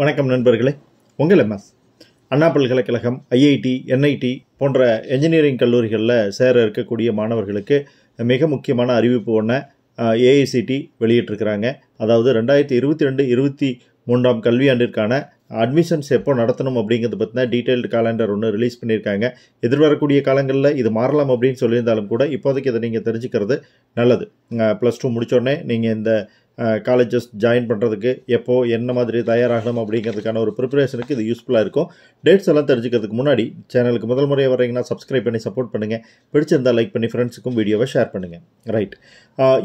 வணக்கம் நண்பர்களே. உங்கள் எம்எஸ் அண்ணா பல்கலைக்கழகம் ஐஐடி என்ஐடி போன்ற என்ஜினியரிங் கல்லூரிகளில் சேர இருக்கக்கூடிய மாணவர்களுக்கு மிக முக்கியமான அறிவிப்பு ஒன்று ஏஐசிடி வெளியிட்டிருக்கிறாங்க. அதாவது ரெண்டாயிரத்தி இருபத்தி ரெண்டு இருபத்தி மூன்றாம் கல்வியாண்டிற்கான அட்மிஷன்ஸ் எப்போ நடத்தணும் அப்படிங்கிறது பற்றின டீட்டெயில்டு காலண்டர் ஒன்று ரிலீஸ் பண்ணியிருக்காங்க. எதிர்வரக்கூடிய காலங்களில் இது மாறலாம் அப்படின்னு சொல்லியிருந்தாலும் கூட இப்போதைக்கு இதை நீங்கள் தெரிஞ்சுக்கிறது நல்லது. ப்ளஸ் டூ முடித்தோடனே நீங்கள் இந்த காலேஜஸ் ஜாயின் பண்ணுறதுக்கு எப்போது என்ன மாதிரி தயாராகணும் அப்படிங்கிறதுக்கான ஒரு ப்ரிப்பரேஷனுக்கு இது யூஸ்ஃபுல்லாக இருக்கும். டேட்ஸ் எல்லாம் தெரிஞ்சுக்கிறதுக்கு முன்னாடி சேனலுக்கு முதல் முறையாக வரீங்கன்னா சப்ஸ்கிரைப் பண்ணி சப்போர்ட் பண்ணுங்கள் பிடிச்சிருந்தால் லைக் பண்ணி ஃப்ரெண்ட்ஸுக்கும் வீடியோவை ஷேர் பண்ணுங்கள் ரைட்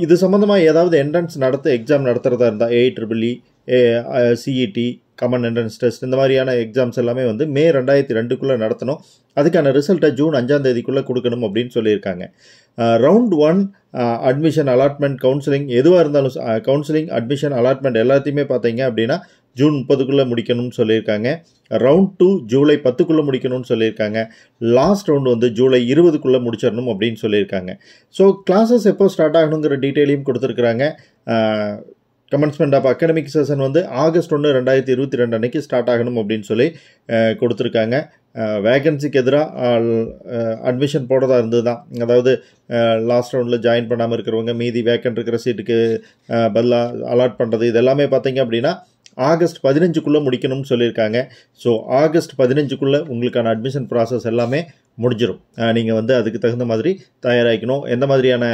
இது சம்மந்தமாக ஏதாவது என்ட்ரன்ஸ் நடத்த எக்ஸாம் நடத்துகிறதா இருந்தால் AI triple CET common entrance test இந்த மாதிரியான எக்ஸாம்ஸ் எல்லாமே வந்து மே ரெண்டாயிரத்தி ரெண்டுக்குள்ளே நடத்தணும். அதுக்கான ரிசல்ட்டை ஜூன் அஞ்சாம் தேதிக்குள்ளே கொடுக்கணும் அப்படின்னு சொல்லியிருக்காங்க. Round one admission allotment counselling எதுவாக இருந்தாலும் கவுன்சிலிங் அட்மிஷன் அலாட்மெண்ட் எல்லாத்தையுமே பார்த்தீங்க அப்படின்னா ஜூன் முப்பதுக்குள்ளே முடிக்கணும்னு சொல்லியிருக்காங்க. ரவுண்ட் டூ ஜூலை பத்துக்குள்ளே முடிக்கணும்னு சொல்லியிருக்காங்க. லாஸ்ட் ரவுண்டு வந்து ஜூலை இருபதுக்குள்ளே முடிச்சிடணும் அப்படின்னு சொல்லியிருக்காங்க. ஸோ கிளாஸஸ் எப்போ ஸ்டார்ட் ஆகணுங்கிற டீட்டெயிலையும் கொடுத்துருக்குறாங்க. கமன்ஸ்மெண்ட் ஆஃப் அகாடமிக் செஷன் வந்து ஆகஸ்ட் ஒன்று ரெண்டாயிரத்தி இருபத்தி ரெண்டு அன்னைக்கு ஸ்டார்ட் ஆகணும் அப்படின்னு சொல்லி கொடுத்துருக்காங்க. வேகன்சிக்கு எதிராக அட்மிஷன் போடுறதா இருந்தது தான் அதாவது லாஸ்ட் ரவுண்டில் ஜாயின் பண்ணாமல் இருக்கிறவங்க மீதி வேக்கன்ட் இருக்கிற சீட்டுக்கு பதிலாக அலாட் பண்ணுறது இது எல்லாமே பார்த்தீங்க அப்படின்னா ஆகஸ்ட் பதினஞ்சுக்குள்ளே முடிக்கணும்னு சொல்லியிருக்காங்க. ஸோ ஆகஸ்ட் பதினஞ்சுக்குள்ளே உங்களுக்கான அட்மிஷன் ப்ராசஸ் எல்லாமே முடிஞ்சிடும் நீங்கள் வந்து அதுக்கு தகுந்த மாதிரி தயாராகிக்கணும். எந்த மாதிரியான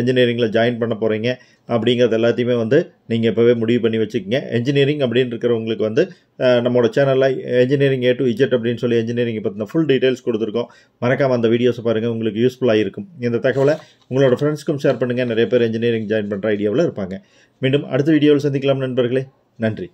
என்ஜினியரிங்கில் ஜாயின் பண்ண போகிறீங்க அப்படிங்கிறது எல்லாத்தையுமே வந்து நீங்கள் இப்போவே முடிவு பண்ணி வச்சுக்கோங்க. என்ஜினியரிங் அப்படின்னு இருக்கிறவங்களுக்கு வந்து நம்மளோட சேனலில் என்ஜினியரிங் ஏ டு இஜெட் அப்படின்னு சொல்லி என்ஜினியரிங் பற்றின ஃபுல் டீட்டெயில்ஸ் கொடுத்துருக்கோம். மறக்காமல் அந்த வீடியோஸை பாருங்கள் உங்களுக்கு யூஸ்ஃபுல்லாக இருக்கும் இந்த தகவலை உங்களோட ஃப்ரெண்ட்ஸ்க்கும் ஷேர் பண்ணுங்கள் நிறைய பேர் என்ஜினியரிங் ஜாயின் பண்ணுற ஐடியாவில் இருப்பாங்க. மீண்டும் அடுத்த வீடியோவில் சந்திக்கலாம் நண்பர்களே. நன்றி.